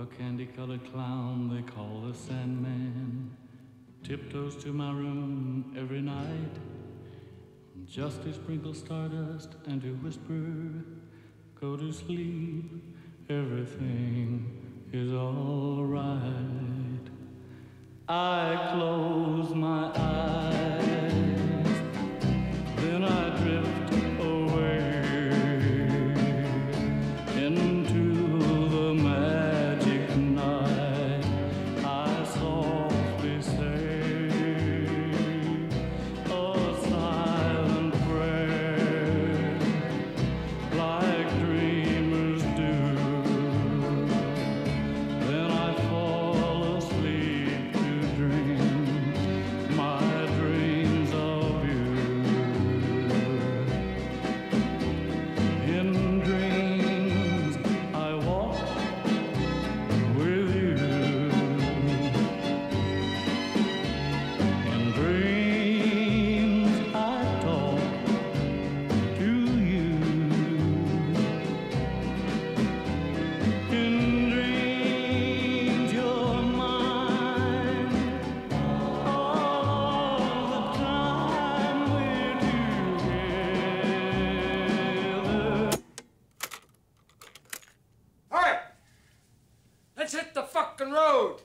A candy colored clown they call the Sandman. Tiptoes to my room every night. Just to sprinkle stardust and to whisper, Go to sleep, everything is alright. I close my eyes, then I drift Let's hit the fucking road!